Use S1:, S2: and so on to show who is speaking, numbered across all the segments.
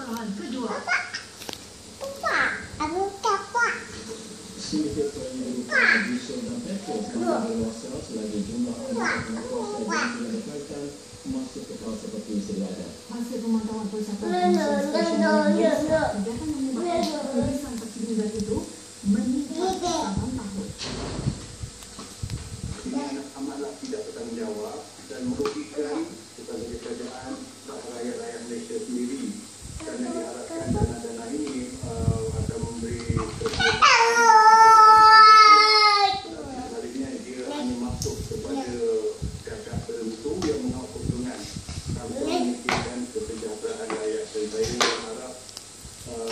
S1: kesalahan kedua.
S2: Dan selagi jumlah yang kuasa dan masuk ke seperti sedia ada.
S1: Hasil pemantauan kegiatan tulisan itu meningkat dalam tahun.
S3: Amatlah tidak bertanggungjawab dan merugikan kepada pihak tertentu yang mengaut keuntungan tanpa memikirkan kesejahteraan rakyat dan saya berharap uh,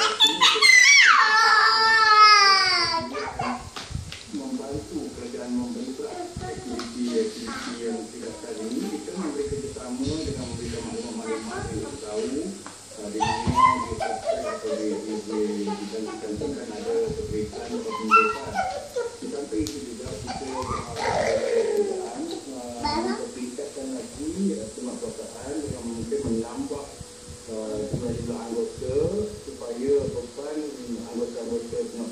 S3: membantu kerajaan memberikan aktiviti-aktiviti yang tidak tadi ini kita memberi kerjasama dengan memberikan uh, kemaksudaan dengan mungkin menambah uh, jumlah-jumlah anggota supaya beban anggota-anggota itu yang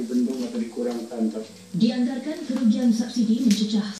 S3: dibendung atau dikurangkan.
S1: Dianggarkan kerugian subsidi mencecah